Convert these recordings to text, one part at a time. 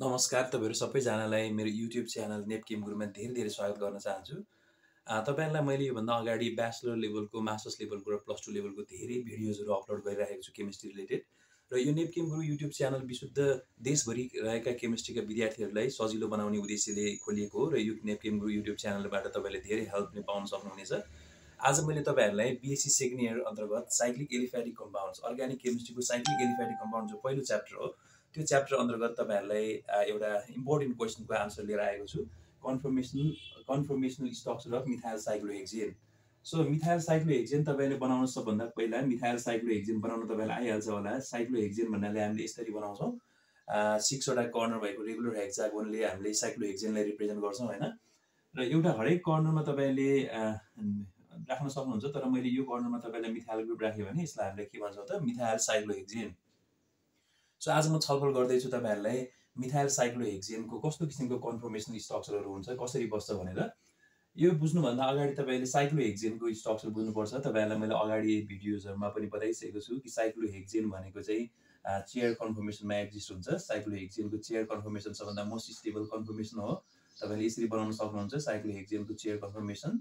नमस्कार तपाईँहरू सबैजनालाई मेरो युट्युब च्यानल नेपकिम गुरुमा धेरै धेरै स्वागत गर्न चाहन्छु। तपाईँहरूलाई मैले योभन्दा अगाडि ब्याचलर लेभलको मास्टर्स लेभलको र प्लस टू लेभलको धेरै भिडियोजहरू अपलोड गरिरहेको छु केमिस्ट्री रिलेटेड। र यो नेपकिम गुरु युट्युब च्यानल विशुद्ध देशभरि रहेका केमिस्ट्रीका विद्यार्थीहरूलाई सजिलो बनाउने उद्देश्यले खोलिएको हो र यो नेपकिम गुरु युट्युब च्यानलबाट तपाईँले धेरै हेल्प पनि पाउन सक्नुहुनेछ। आज मैले तपाईँहरूलाई बिएससी सेकेन्ड इयर अन्तर्गत साइक्लिक एलिफेटिक कम्पाउन्ड्स अर्ग्यानिक केमिस्ट्रीको साइक्लिक एलिफेटिक कम्पाउन्ड जो पहिलो च्याप्टर हो त्यो च्याप्टर अन्तर्गत तपाईँहरूलाई एउटा इम्पोर्टेन्ट क्वेसनको आन्सर लिएर आएको छु। Conformation conformational structure of methyl cyclohexane so methyl cyclohexane तपाईँले बनाउनु सबभन्दा पहिला मिथाइल साइक्लोहेक्जेन बनाउन तपाईँलाई आइहाल्छ होला। साइक्लोहेक्जेन भन्नाले हामीले यसरी बनाउँछौँ। सिक्सवटा कर्नर भएको रेगुलर हेक्जागोनले हामीले साइक्लोहेक्जेनलाई रिप्रेजेन्ट गर्छौँ होइन? र एउटा हरेक कर्नरमा तपाईँले राख्न सक्नुहुन्छ तर मैले यो कर्नरमा तपाईँलाई मिथाइल ग्रुप राखेँ भने यसलाई हामीले के भन्छौँ त? मिथाइल साइक्लोहेक्जेन सो आज म छलफल गर्दैछु तपाईँहरूलाई मिथाइल साइक्लोहेक्जेनको कस्तो किसिमको कन्फर्मेसन स्ट्रक्चरहरू हुन्छ कसरी बस्छ भनेर। यो बुझ्नुभन्दा अगाडि तपाईँले साइक्लोहेक्जेनको स्ट्रक्चर बुझ्नुपर्छ। तपाईँहरूलाई मैले अगाडि भिडियोजहरूमा पनि बताइसकेको छु कि साइक्लोहेक्जेन भनेको चाहिँ चेयर कन्फर्मेसनमा एक्जिस्ट हुन्छ। साइक्लोहेक्जेनको चेयर कन्फर्मेसन सबभन्दा मोस्ट स्टेबल कन्फर्मेसन हो। तपाईँले यसरी बनाउन सक्नुहुन्छ साइक्लोहेक्जेनको चेयर कन्फर्मेसन।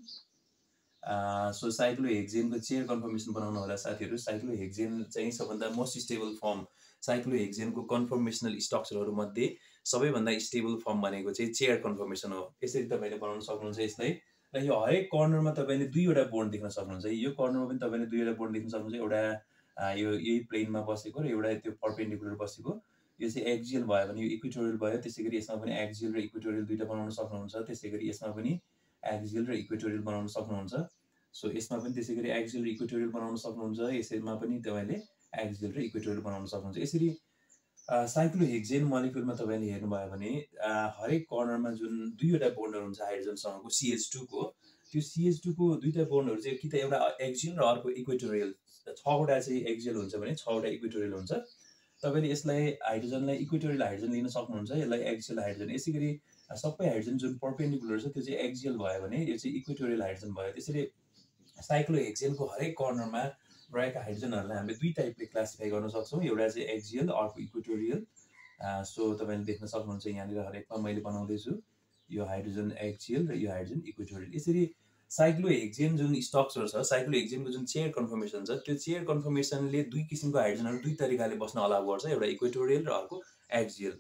सो साइक्लोहेक्जेनको चेयर कन्फर्मेसन बनाउनु होला साथीहरू। साइक्लोहेक्जेन चाहिँ सबभन्दा मोस्ट स्टेबल फर्म साइक्लोहेक्जेनको कन्फर्मेसनल स्ट्रक्चरहरूमध्ये सबैभन्दा स्टेबल फर्म भनेको चाहिँ चेयर कन्फर्मेसन हो। यसरी तपाईँले बनाउन सक्नुहुन्छ यसलाई। र यो हरेक कर्नरमा तपाईँले दुईवटा बोन्ड देख्न सक्नुहुन्छ। यो कर्नरमा पनि तपाईँले दुईवटा बोन्ड देख्न सक्नुहुन्छ। एउटा यो यही प्लेनमा बसेको र एउटा त्यो पर्पेन्डिकुलर बसेको। यो चाहिँ एक्जियल भयो भने यो इक्विटोरियल भयो। त्यसै गरी यसमा पनि एक्जियल र इक्विटोरियल दुइटा बनाउन सक्नुहुन्छ। त्यसै गरी यसमा पनि एक्जियल र इक्विटोरियल बनाउन सक्नुहुन्छ। सो यसमा पनि त्यसै गरी एक्जियल र इक्विटोरियल बनाउन सक्नुहुन्छ। यसैमा पनि तपाईँले एक्जियल र इक्वेटोरियल बनाउन सक्नुहुन्छ। यसरी साइक्लोहेक्जेन मलिक्युलमा तपाईँले हेर्नुभयो भने हरेक कर्नरमा जुन दुईवटा बोन्डहरू हुन्छ हाइड्रोजनसँगको सिएच टूको त्यो सिएच टूको दुईवटा बोन्डहरू चाहिँ कि त एउटा एक्जियल र अर्को इक्वेटोरियल छवटा चाहिँ एक्जियल हुन्छ भने छवटा इक्वेटोरियल हुन्छ। तपाईँले यसलाई हाइड्रोजनलाई इक्वेटोरियल हाइड्रोजन लिन सक्नुहुन्छ यसलाई एक्जियल हाइड्रोजन यसै गरी सबै हाइड्रोजन जुन पर्पेन्डिकुलर छ त्यो चाहिँ एक्जियल भयो भने यो चाहिँ इक्वेटोरियल हाइड्रोजन भयो। त्यसरी साइक्लोहेक्जेनको हरेक कर्नरमा रहेका हाइड्रोजनहरूलाई हामीले दुई टाइपले क्लासिफाई गर्न सक्छौँ। एउटा चाहिँ एक्जियल अर्को इक्वेटोरियल सो तपाईँले देख्न सक्नुहुन्छ यहाँनिर हरेकमा मैले बनाउँदैछु। यो हाइड्रोजन एक्जियल र यो हाइड्रोजन इक्वेटोरियल यसरी साइक्लोहेक्जेन जुन स्ट्रक्चर छ साइक्लोहेक्जेनको जुन चेयर कन्फर्मेसन छ त्यो चेयर कन्फर्मेसनले दुई किसिमको हाइड्रोजनहरू दुई तरिकाले बस्न अलाउ गर्छ। एउटा इक्वेटोरियल र अर्को एक्जियल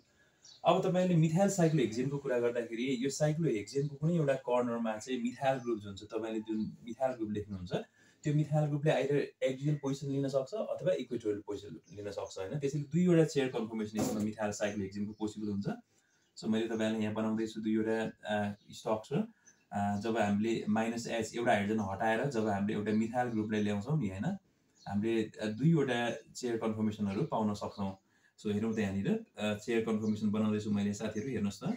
अब तपाईँले मिथाइल साइक्लोहेक्जेनको कुरा गर्दाखेरि यो साइक्लोहेक्जेनको कुनै एउटा कर्नरमा चाहिँ मिथाइल ग्रुप जुन छ तपाईँले जुन मिथाइल ग्रुप लेख्नुहुन्छ त्यो मिथाइल ग्रुपले आइदर एक्जियल पोजिसन लिन सक्छ अथवा इक्वेटोरियल पोजिसन लिन सक्छ होइन? त्यसरी दुईवटा चेयर कन्फर्मेसन यसमा मिथाइल साइक्लोहेक्जेनको पोसिबल हुन्छ। सो मैले तपाईँलाई यहाँ बनाउँदैछु दुईवटा स्ट्रक्चर जब हामीले माइनस एच एउटा हाइड्रोजन हटाएर जब हामीले एउटा मिथाइल ग्रुपलाई ल्याउँछौँ नि होइन? हामीले दुईवटा चेयर कन्फर्मेसनहरू पाउन सक्छौँ। सो हेरौँ त यहाँनिर। चेयर कन्फर्मेसन बनाउँदैछु मैले साथीहरू हेर्नुहोस् त।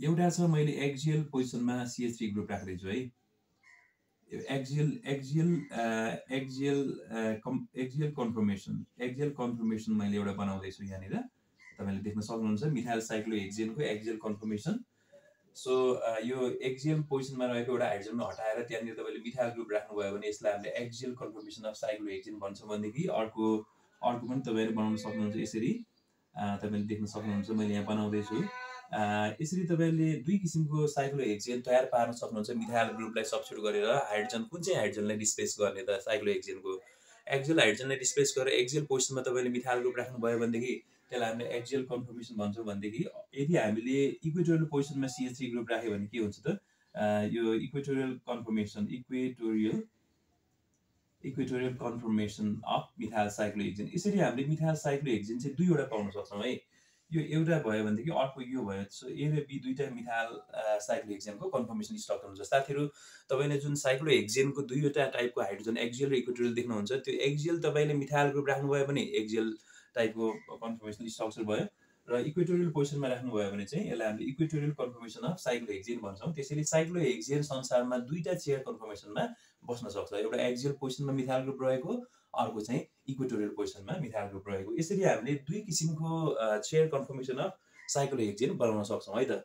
एउटा छ मैले एक्जियल पोजिसनमा सिएच थ्री ग्रुप राख्दैछु है। Axial axial axial axial conformation axial conformation मैले एउटा बनाउँदैछु यहाँनिर। तपाईँले देख्न सक्नुहुन्छ मिथाइल साइक्लो एक्जियलको एक्जियल कन्फर्मेसन सो यो एक्जियल पोजिसनमा रहेको एउटा हाइड्रोजन हटाएर त्यहाँनिर तपाईँले मिथाइल ग्रुप राख्नुभयो भने यसलाई हामीले axial conformation of cyclohexane भन्छौँ भनेदेखि अर्को अर्को पनि तपाईँले बनाउन सक्नुहुन्छ यसरी। अ, तपाईँले देख्न सक्नुहुन्छ मैले यहाँ बनाउँदैछु। यसरी तपाईँले दुई किसिमको साइक्लो हेक्जेन तयार पार्न सक्नुहुन्छ। मिथाइल ग्रुपलाई सब्सिट्युट गरेर हाइड्रोजन कुन चाहिँ हाइड्रोजनलाई डिस्प्लेस गर्ने त साइक्लो हेक्जेनको एक्जियल हाइड्रोजनलाई डिस्प्लेस गरेर एक्जियल पोजिसनमा तपाईँले मिथाइल ग्रुप राख्नुभयो भनेदेखि त्यसलाई हामीले एक्जियल कन्फर्मेसन भन्छौँ भनेदेखि यदि हामीले इक्वेटोरियल पोजिसनमा सिएच थ्री ग्रुप राख्यो भने के हुन्छ त? यो equatorial conformation equatorial equatorial conformation of methyl cyclohexane यसरी हामीले मिथाइल साइक्लोहेक्जेन चाहिँ दुईवटा पाउन सक्छौँ है। यो एउटा भयो भनेदेखि अर्को यो भयो। सो ए र बी दुईवटा मिथाइल साइक्लोहेक्जेनको कन्फर्मेसन स्ट्रक्चर हुन्छ। साथीहरू तपाईँले जुन साइक्लोहेक्जेनको दुईवटा टाइपको हाइड्रोजन एक्जियल र इक्वेटोरियल देख्नुहुन्छ त्यो एक्जियल तपाईँले मिथाइल ग्रुप राख्नुभयो भने एक्जियल टाइपको कन्फर्मेसन स्ट्रक्चर भयो। र इक्वेटोरियल पोजिसनमा राख्नुभयो भने चाहिँ यसलाई हामीले इक्वेटोरियल कन्फर्मेसन अफ साइक्लोहेक्जेन भन्छौँ। त्यसरी साइक्लोहेक्जेन संसारमा दुईवटा चेयर कन्फर्मेसनमा बस्न सक्छ। एउटा एक्जियल पोजिसनमा मिथाइल ग्रुप रहेको अर्को चाहिँ इक्वेटोरियल पोजिसनमा मिथाइल ग्रुप रहेको। यसरी हामीले दुई किसिमको चेयर कन्फर्मेसन अफ साइक्लोहेक्जेन बनाउन सक्छौँ है त?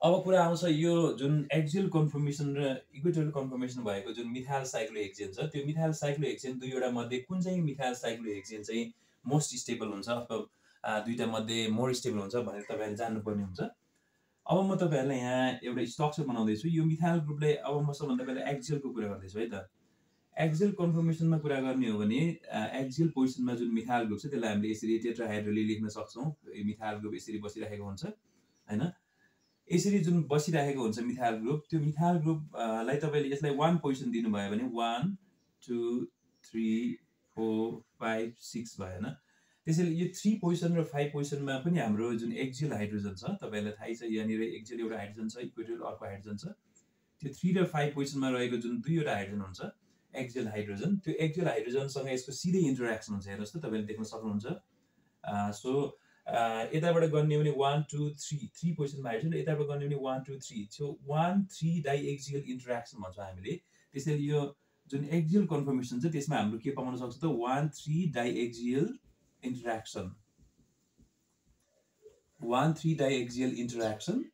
अब कुरा आउँछ यो जुन एक्जियल कन्फर्मेसन र इक्वेटोरियल कन्फर्मेसन भएको जुन मिथाइल साइक्लोहेक्जेन छ त्यो मिथाइल साइक्लोहेक्जेन दुईवटा मध्ये कुन चाहिँ मिथाइल साइक्लोहेक्जेन चाहिँ मोस्ट स्टेबल हुन्छ? अथवा दुइटा मध्ये मोर स्टेबल हुन्छ भनेर तपाईँहरूले जान्नुपर्ने हुन्छ। अब म तपाईँहरूलाई यहाँ एउटा स्ट्रक्चर बनाउँदैछु। यो मिथाइल ग्रुपले अब म सबभन्दा पहिला एक्जेलको कुरा गर्दैछु है त? एक्जेल कन्फर्मेसनमा कुरा गर्ने हो भने एक्जेल पोजिसनमा जुन मिथाइल ग्रुप छ त्यसलाई हामीले यसरी टेट्राहाइड्रोली लेख्न सक्छौँ। मिथाइल ग्रुप यसरी बसिरहेको हुन्छ होइन? यसरी जुन बसिरहेको हुन्छ मिथाइल ग्रुप त्यो मिथाइल ग्रुपलाई तपाईँले यसलाई वान पोजिसन दिनुभयो भने one two three four five six होइन? त्यसैले यो थ्री पोजिसन र फाइभ पोजिसनमा पनि हाम्रो जुन एक्जियल हाइड्रोजन छ तपाईँलाई थाहै छ यहाँनिर एक्जियल एउटा हाइड्रोजन छ इक्वेटल अर्को हाइड्रोजन छ। त्यो थ्री र फाइभ पोजिसनमा रहेको जुन दुईवटा हाइड्रोजन हुन्छ एक्जियल हाइड्रोजन त्यो एक्जियल हाइड्रोजनसँग यसको सिधै इन्टरेक्सन हुन्छ। हेर्नुहोस् त तपाईँले देख्न सक्नुहुन्छ। सो यताबाट गर्ने भने वान टू थ्री थ्री पोजिसनमा हाइड्रोजन र यताबाट गर्ने भने one two three so one three diaxial interaction भन्छौँ हामीले। त्यसैले यो जुन एक्जियल कन्फर्मेसन छ त्यसमा हाम्रो के पाउन सक्छ त? One three diaxial interaction one three diaxial interaction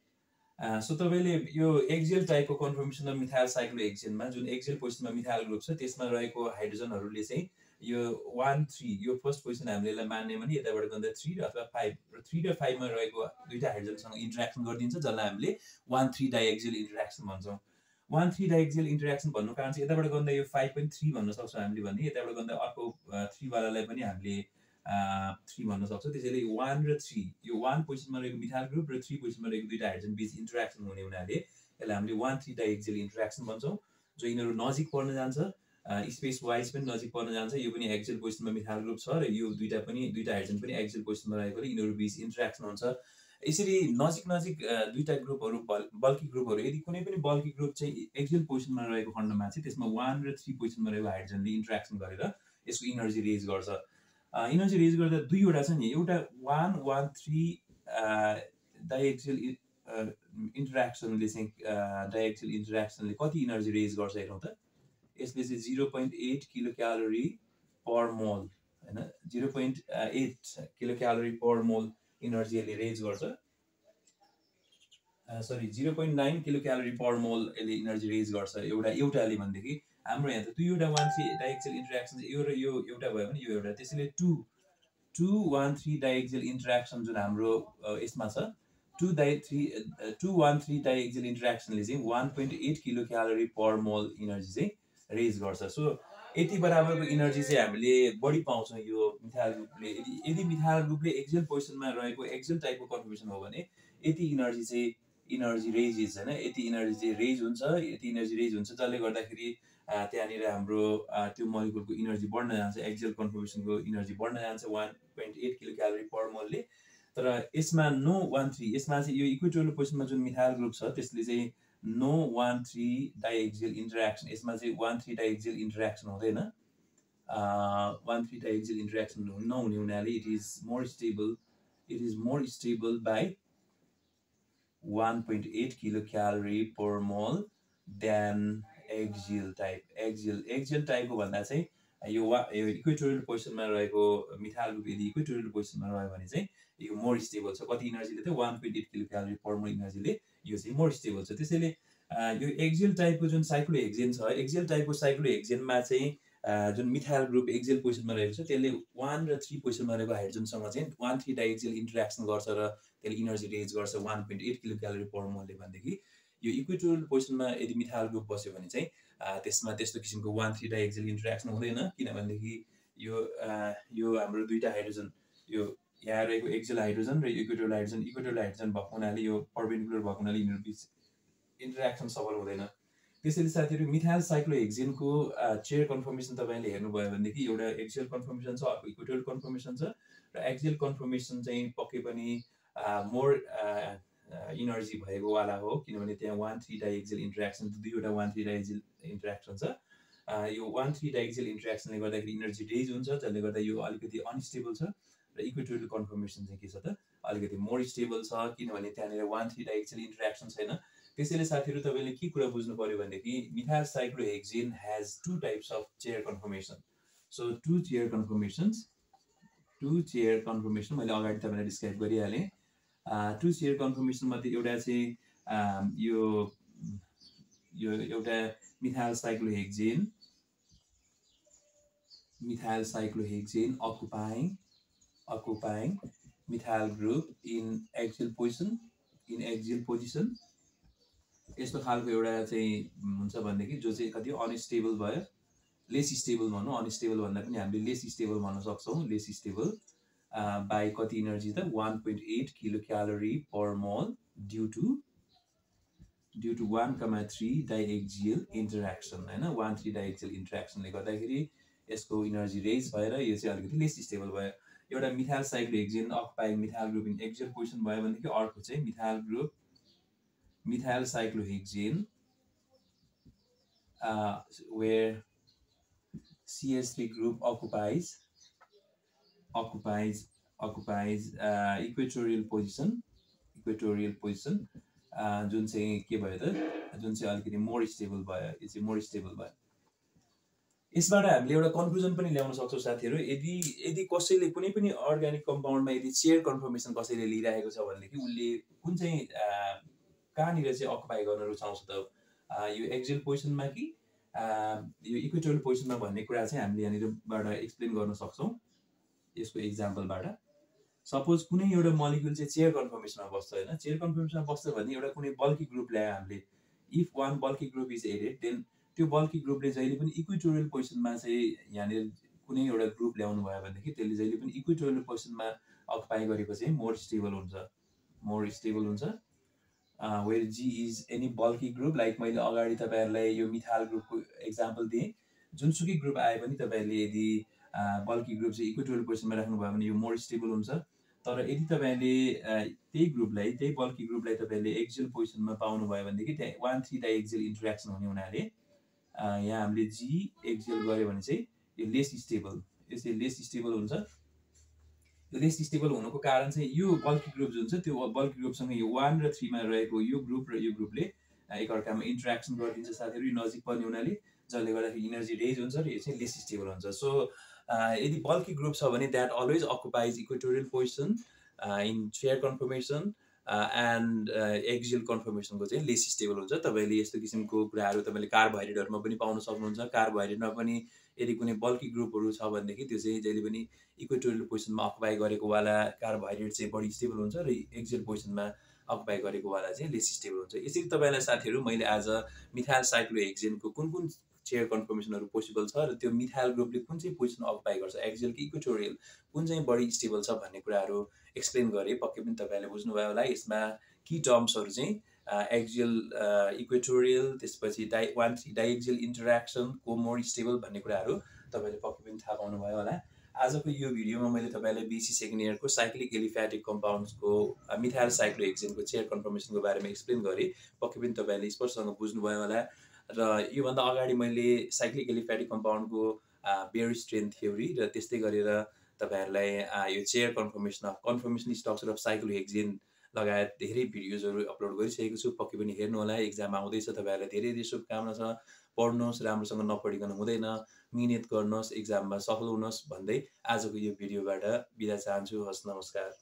so तपाईँले यो एक्जियल टाइपको कन्फर्मेसन अफ मिथाइल साइक्लो एक्जियनमा जुन एक्जियल पोजिसनमा मिथाइल ग्रुप छ त्यसमा रहेको हाइड्रोजनहरूले चाहिँ यो वान थ्री यो फर्स्ट पोजिसन हामीले यसलाई मान्ने भने यताबाट गर्दा थ्री अथवा फाइभ र थ्री र फाइभमा रहेको दुइटा हाइड्रोजनसँग इन्टरेक्सन गरिदिन्छ जसलाई हामीले वान थ्री डाइएक्जियल इन्टरेक्सन भन्छौँ। वान थ्री डाइएक्जियल इन्टरेक्सन भन्नु कारण चाहिँ यताबाट गर्दा यो फाइभ पनि थ्री भन्न सक्छौँ हामीले भने यताबाट गर्दा अर्को थ्रीवालालाई पनि हामीले थ्री भन्न सक्छौँ त्यसैले वान र थ्री यो वान पोजिसनमा रहेको मिथाल ग्रुप र थ्री पोजिसनमा रहेको दुइटा हाइड्रोजन बिच इन्टरेक्सन हुने हुनाले यसलाई हामीले वान थ्री डाइएक्जियल इन्टरेक्सन भन्छौँ जो यिनीहरू नजिक पर्न जान्छ स्पेस वाइज पनि नजिक पर्न जान्छ। यो पनि एक्जेल पोजिसनमा मिथाल ग्रुप छ र यो दुइटा पनि दुइटा हाइड्रोजन पनि एक्जेल पोजिसनमा रहेकोले यिनीहरू बिच इन्ट्रेक्सन हुन्छ। यसरी नजिक नजिक दुईवटा ग्रुपहरू बल बल्की ग्रुपहरू यदि कुनै पनि बल्की ग्रुप चाहिँ एक्जेल पोजिसनमा रहेको खण्डमा चाहिँ त्यसमा वान र थ्री पोजिसनमा रहेको हाइड्रोजनले इन्ट्रेक्सन गरेर यसको इनर्जी रेज गर्छ। इनर्जी रेज गर्दा दुईवटा छ नि एउटा वान वान थ्री डाइएक्सियल इन्टरेक्सनले चाहिँ डाइएक्सियल इन्टरेक्सनले कति इनर्जी रेज गर्छ हेरौँ त? यसले चाहिँ zero point eight kilo calorie per mole होइन zero point eight kilo calorie per mole energy यसले रेज गर्छ। Sorry zero point nine kilo calorie per mole यसले इनर्जी रेज गर्छ। एउटा एउटाले भनेदेखि हाम्रो यहाँ त दुईवटा वान थ्री डाइएक्सेल इन्ट्रेक्सन यो र यो एउटा भयो भने यो एउटा। त्यसैले two two one three diaxial interaction जुन हाम्रो यसमा छ two di three two one three diaxial इन्ट्रेक्सनले चाहिँ one point eight kilo calorie per mole energy चाहिँ रेज गर्छ। सो यति बराबरको इनर्जी चाहिँ हामीले बढी पाउँछौँ यो मिथाइल ग्रुपले यदि यदि मिथाइल ग्रुपले एक्जेल पोजिसनमा रहेको एक्जेल टाइपको कन्फर्मेसन हो भने यति इनर्जी चाहिँ इनर्जी रेजिज होइन। यति इनर्जी चाहिँ रेज हुन्छ यति इनर्जी रेज हुन्छ जसले गर्दाखेरि त्यहाँनिर हाम्रो त्यो मलिकुलको इनर्जी बढ्न जान्छ एक्जेल कन्फर्मेसनको इनर्जी बढ्न जान्छ one point eight kilo calorie per मोलले तर यसमा नो वान थ्री यसमा चाहिँ यो इक्वेटोरियल पोजिसनमा जुन मिथाइल ग्रुप छ त्यसले चाहिँ no one three diaxial interaction यसमा चाहिँ वान थ्री डाइएक्जियल इन्टरेक्सन हुँदैन। वान थ्री डाइएक्जियल इन्टरेक्सन नहुने हुनाले it is more stable it is more stable by one point eight kilo calorie per mole than axial type axial axial टाइपको भन्दा चाहिँ यो वा यो इक्वेटोरियल पोजिसनमा रहेको ग्रुप यदि इक्वेटोरियल पोजिसनमा रह्यो भने चाहिँ यो मोर स्टेबल छ। कति इनर्जीले चाहिँ one point eight kilo calorie per mole इनर्जीले यो चाहिँ मोर स्टेबल छ। त्यसैले यो एक्जेल टाइपको जुन साइक्लो हेक्जेन छ एक्जेल टाइपको साइक्लो हेक्जेनमा चाहिँ जुन मिथाइल ग्रुप एक्जेल पोजिसनमा रहेको छ त्यसले वान र थ्री पोजिसनमा रहेको हाइड्रोजनसँग चाहिँ वान थ्री डाइएक्जेल इन्ट्रेक्सन गर्छ र त्यसले इनर्जी रेज गर्छ one point eight kilo calorie per मोलले भनेदेखि। यो इक्विटोरियल पोजिसनमा यदि मिथाइल ग्रुप बस्यो भने चाहिँ त्यसमा त्यस्तो किसिमको वान थ्री डाइएक्जेल इन्ट्रेक्सन हुँदैन किनभनेदेखि यो यो हाम्रो दुईवटा हाइड्रोजन यो यहाँ रहेको एक्जेल हाइड्रोजन र इक्वेटोरियल हाइड्रोजन इक्वेटोरियल हाइड्रोजन भएको हुनाले यो पर्पेन्डिकुलर भएको हुनाले यिनीहरू बिच इन्टरेक्सन सफल हुँदैन। त्यसैले साथीहरू मिथाइल साइक्लो एक्जेनको चेयर कन्फर्मेसन तपाईँले हेर्नुभयो भनेदेखि एउटा एक्जियल कन्फर्मेसन छ अर्को इक्वेटोरियल कन्फर्मेसन छ र एक्जियल कन्फर्मेसन चाहिँ पक्कै पनि मोर इनर्जी भएको वाला हो किनभने त्यहाँ वान थ्री डाइएक्जेल इन्ट्रेक्सन दुईवटा वान थ्री डाइजेल इन्ट्रेक्सन छ। यो वान थ्री डाइएक्जेल इन्ट्रेक्सनले गर्दाखेरि इनर्जी रेज हुन्छ जसले गर्दा यो अलिकति अनस्टेबल छ र इक्वेटोरियल कन्फर्मेसन चाहिँ के छ त? अलिकति मोर स्टेबल छ किनभने त्यहाँनिर वान थ्री डाइक्सेल इन्टरेक्सन छैन। त्यसैले साथीहरू तपाईँले के कुरा बुझ्नु पऱ्यो भनेदेखि methyl cyclohexane has two types of chair conformation so two chair conformations two chair conformation मैले अगाडि तपाईँलाई डिस्क्राइब गरिहालेँ। टु चेयर कन्फर्मेसन मध्ये एउटा चाहिँ यो यो एउटा methyl cyclohexane methyl cyclohexane occupying occupying methyl group in axial position in axial position यस्तो खालको एउटा चाहिँ हुन्छ भनेदेखि जो चाहिँ कति अनस्टेबल भयो लेस स्टेबल भनौँ अनस्टेबल भन्दा पनि हामीले लेस स्टेबल भन्न सक्छौँ लेस स्टेबल। बाई कति इनर्जी त one point eight kilo calorie per mole due to due to one comma three diaxial interaction होइन वान थ्री डाइएक्जियल इन्टरेक्सनले गर्दाखेरि यसको इनर्जी रेज भएर यो चाहिँ अलिकति लेस स्टेबल भयो। एउटा methyl cyclohexane occupying methyl group in axial position भयो भनेदेखि अर्को चाहिँ methyl group methyl cyclohexane where CH3 group occupies occupies occupies uh, position equatorial position. Uh, जुन चाहिँ के भयो त जुन चाहिँ अलिकति मोर स्टेबल भयो यो चाहिँ मोर स्टेबल भयो यसबाट हामीले एउटा कन्क्लुजन पनि ल्याउन सक्छौँ साथीहरू। यदि यदि कसैले कुनै पनि अर्ग्यानिक कम्पाउन्डमा यदि चेयर कन्फर्मेसन कसैले लिइरहेको छ भनेदेखि उसले कुन चाहिँ कहाँनिर चाहिँ अकुपाई गर्न रुचाउँछ त? यो एक्जेल पोजिसनमा कि यो इक्वेटोरियल पोजिसनमा भन्ने कुरा चाहिँ हामीले यहाँनिरबाट एक्सप्लेन गर्न सक्छौँ। यसको इक्जाम्पलबाट सपोज कुनै एउटा मलिक्युल चाहिँ चेयर कन्फर्मेसनमा बस्छ होइन। चेयर कन्फर्मेसनमा बस्छ भने एउटा कुनै बल्की ग्रुप ल्यायो हामीले। If one bulky group is added then त्यो बल्की ग्रुपले जहिले पनि इक्विटोरियल पोजिसनमा चाहिँ यहाँनिर कुनै एउटा ग्रुप ल्याउनु भयो भनेदेखि त्यसले जहिले पनि इक्विटोरियल पोजिसनमा अकुपाई गरेको चाहिँ मोर स्टेबल हुन्छ। मोर स्टेबल हुन्छ। Where G is any bulky group like मैले अगाडि तपाईँहरूलाई यो मिथाल ग्रुपको इक्जाम्पल दिएँ। जुनसुकै ग्रुप आए पनि तपाईँहरूले यदि बल्की ग्रुप चाहिँ इक्विटोरियल पोजिसनमा राख्नुभयो भने यो मोर स्टेबल हुन्छ तर यदि तपाईँले त्यही ग्रुपलाई त्यही बल्की ग्रुपलाई तपाईँले एक्जेल पोजिसनमा पाउनुभयो भनेदेखि त्यहाँ one three di axial interaction हुने हुनाले यहाँ हामीले जी एक्जेल गऱ्यो भने चाहिँ यो लेस स्टेबल यो लेस स्टेबल हुन्छ। यो लेस स्टेबल हुनुको कारण चाहिँ यो बल्की ग्रुप जुन छ त्यो बल्की ग्रुपसँग यो वान र थ्रीमा रहेको यो ग्रुप र यो ग्रुपले एकअर्कामा इन्ट्रेक्सन गरिदिन्छ साथीहरू नजिक पर्ने हुनाले जसले गर्दाखेरि इनर्जी रेज हुन्छ र यो चाहिँ लेस स्टेबल हुन्छ। सो यदि बल्की ग्रुप छ भने that always occupies equatorial position in chair conformation and axial कन्फर्मेसनको चाहिँ लेस स्टेबल हुन्छ। तपाईँले यस्तो किसिमको कुराहरू तपाईँले कार्बोहाइड्रेटहरूमा पनि पाउन सक्नुहुन्छ। कार्बोहाइड्रेटमा पनि यदि कुनै बल्की ग्रुपहरू छ भनेदेखि त्यो चाहिँ जहिले पनि इक्वेटोरियल पोजिसनमा अकुपाई गरेकोवाला कार्बोहाइड्रेट चाहिँ बढी स्टेबल हुन्छ र एक्जियल पोजिसनमा अकुपाई गरेकोवाला चाहिँ लेस स्टेबल हुन्छ। यसरी तपाईँलाई साथीहरू मैले आज मिथाइल साइक्लोहेक्जेनको कुन कुन चेयर कन्फर्मेसनहरू पोसिबल छ र त्यो मिथाइल ग्रुपले कुन चाहिँ पोजिसन अकुपाई गर्छ? एक्जेल कि इक्वेटोरियल कुन चाहिँ बढी स्टेबल छ भन्ने कुराहरू एक्सप्लेन गरेँ। पक्कै पनि तपाईँहरूले बुझ्नुभयो होला। यसमा कि टर्म्सहरू चाहिँ एक्जियल इक्वेटोरियल त्यसपछि di one three diaxial interaction को मोर स्टेबल भन्ने कुराहरू तपाईँले पक्कै पनि थाहा पाउनुभयो होला। आजको यो भिडियोमा मैले तपाईँलाई बिसी सेकेन्ड इयरको साइक्लिक एलिफ्याटिक कम्पाउन्ड्सको मिथाइल साइक्लोहेक्जेनको चेयर कन्फर्मेसनको बारेमा एक्सप्लेन गरेँ। पक्कै पनि तपाईँहरूले स्पष्टसँग बुझ्नुभयो होला। र योभन्दा अगाडि मैले साइक्लिक एलिफ्याटिक कम्पाउन्डको बेयर स्ट्रेन्थ थ्योरी र त्यस्तै गरेर तपाईँहरूलाई यो chair conformation of conformation structure of cyclohexane लगायत धेरै भिडियोजहरू अपलोड गरिसकेको छु। पक्कै पनि हेर्नु होला इक्जाम आउँदैछ तपाईँहरूलाई धेरै धेरै शुभकामना छ। पढ्नुहोस् राम्रोसँग नपढिकन हुँदैन मिहिनेत गर्नुहोस् इक्जाममा सफल हुनुहोस् भन्दै आजको यो भिडियोबाट बिदा चाहन्छु। हस् नमस्कार।